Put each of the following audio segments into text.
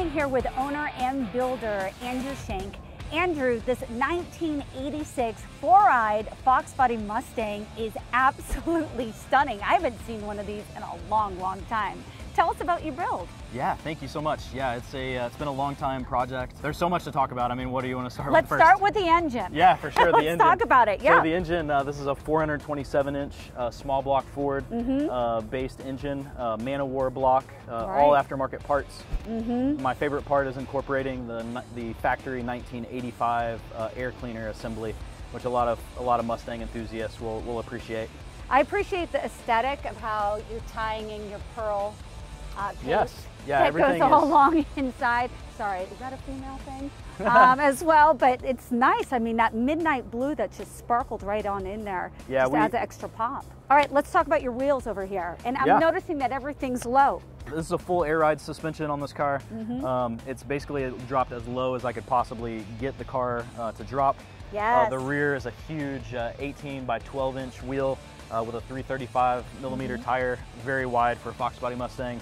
here with owner and builder Andrew Schenk. Andrew, this 1986 four-eyed Fox Body Mustang is absolutely stunning. I haven't seen one of these in a long, long time. Tell us about your build. Yeah, thank you so much. Yeah, it's a uh, it's been a long time project. There's so much to talk about. I mean, what do you want to start Let's with first? start with the engine. Yeah, for sure. Let's the engine. talk about it. Yeah. So the engine, uh, this is a 427 inch uh, small block Ford Mm-hmm. uh, based engine, uh, Man O'War block, uh, Right. all aftermarket parts. Mm-hmm. My favorite part is incorporating the the factory 1985 uh, air cleaner assembly, which a lot of a lot of Mustang enthusiasts will will appreciate. I appreciate the aesthetic of how you're tying in your pearl uh. Yes. Yeah, that everything goes all is- along inside. Sorry, is that a female thing? um, as well, but it's nice. I mean, that midnight blue that just sparkled right on in there Yeah, just we- adds an extra pop. All right, let's talk about your wheels over here. And I'm Yeah. noticing that everything's low. This is a full air ride suspension on this car. Mm-hmm. Um, it's basically dropped as low as I could possibly get the car uh, to drop. Yes. Uh, the rear is a huge uh, 18 by 12 inch wheel uh, with a 335 millimeter Mm-hmm. tire, very wide for a Fox Body Mustang.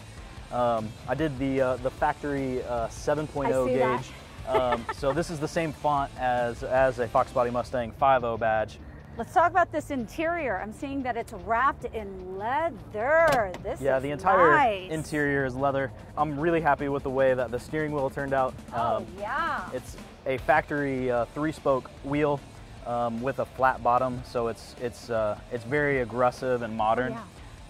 Um, I did the uh, the factory uh, 7.0 I see that. gauge. um, so this is the same font as as a Fox Body Mustang 5.0 badge. Let's talk about this interior. I'm seeing that it's wrapped in leather. This Yeah, is the entire nice. interior is leather. I'm really happy with the way that the steering wheel turned out. Oh, Um, yeah. It's a factory uh, three-spoke wheel um, with a flat bottom, so it's it's uh, it's very aggressive and modern.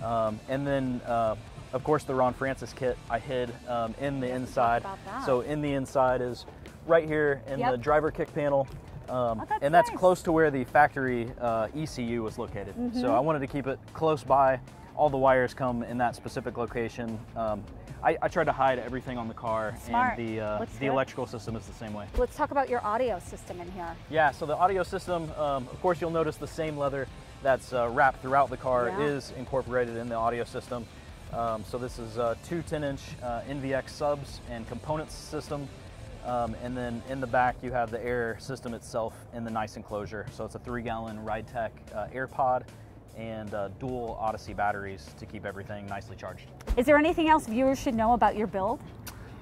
Oh, um, and then, uh, of course, the Ron Francis kit I hid um, in the inside. So in the inside is right here in Yep. the driver kick panel. Um, Oh, that's and that's nice. close to where the factory uh, ECU was located. Mm-hmm. So I wanted to keep it close by. All the wires come in that specific location. Um, I, I tried to hide everything on the car, Smart. and the uh, the electrical system is the same way. Let's talk about your audio system in here. Yeah, so the audio system, um, of course, you'll notice the same leather that's uh, wrapped throughout the car Yeah. is incorporated in the audio system. Um, so this is uh, two 10-inch uh, NVX subs and components system. Um, and then in the back, you have the air system itself in the nice enclosure. So it's a three-gallon RideTech uh, AirPod and uh, dual Odyssey batteries to keep everything nicely charged. Is there anything else viewers should know about your build?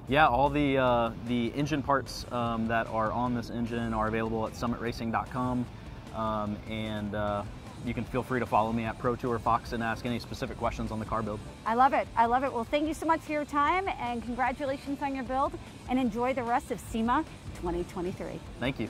Yeah, all the uh, the engine parts um, that are on this engine are available at summitracing.com, um, and uh, you can feel free to follow me at Pro Tour Fox and ask any specific questions on the car build. I love it. I love it. Well, thank you so much for your time and congratulations on your build and enjoy the rest of SEMA 2023. Thank you.